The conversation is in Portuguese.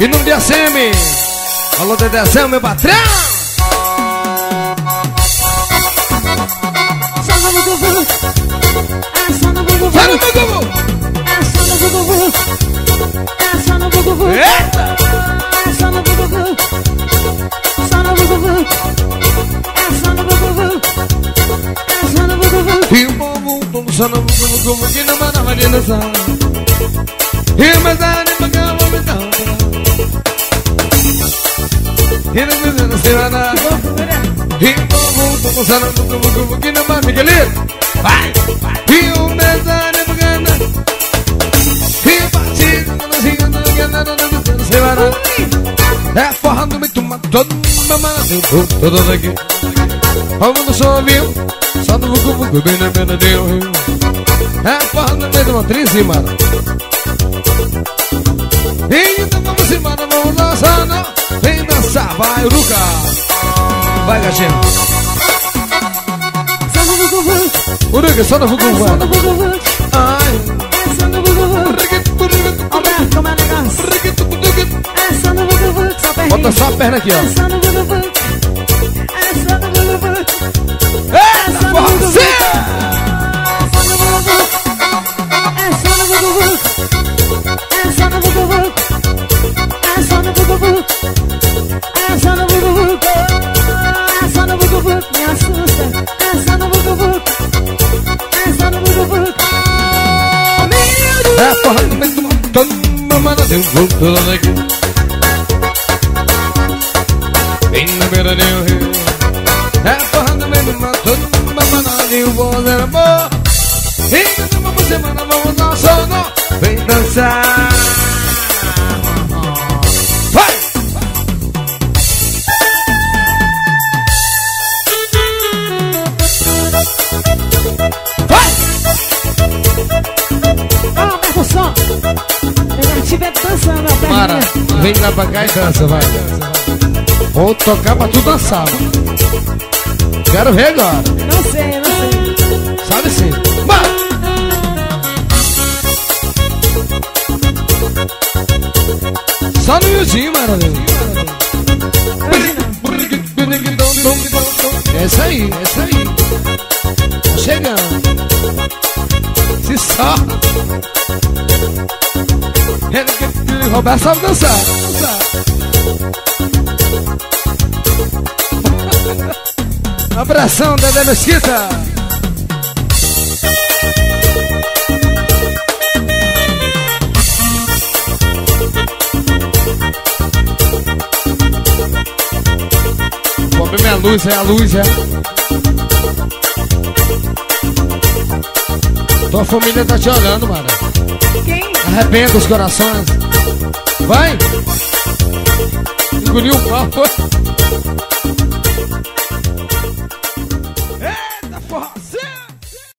E no DSM. Alô, DSM, meu patrão. Só no Gugu. É só no Gugu. Vai no Gugu. É só no Gugu. É só no Gugu. Eita. É só no Gugu. Só no Gugu. É só no Gugu. É só no Gugu. E o povo dançando no Gugu, que não mandava de dançar. E mais tarde, me nada. E o povo dançando no Gugu, que não mandava Miguelito. Vai, vai. E o metade, pagando. E o batido, não se engana, que nada, não me dando se nada. É forra no meio, toma todo mamado, todo daqui. O mundo só ouviu, só no vucu vucu, bem na beira do rio. É forra no meio de uma trilha, mano. Então vamos embora, vamos dançando. Vem dançar, vai, Uruca. Vai, Gugu. Uruca, só no vucu É só no vucu. Ai. É só no como é o negócio? É só no. Bota só a perna aqui, É ó. só no Gugu. É só no Gugu. Eita, No meio de uma toma, mano, deu volta daqui. Vem na beira do rio. É forra no meio de uma toma, mano, deu volta amor. Então vamos semana, vamos dançando. Vem dançar. É dançando, Mara, perninha. vem lá pra cá e dança, vai. Vou tocar pra tu dançar, mano. Quero ver agora. Não sei, não sei. Sabe sim. Vai! Só no YouTube, maravilha. Isso aí, isso aí. Tá chegando. Se só. Roberto sabe dançar. dançar. Abração, Dedé Mesquita. O problema é a luz, é a luz, é. Tua família tá te olhando, mano. Arrebenta os corações. Vai! Engoliu o pau.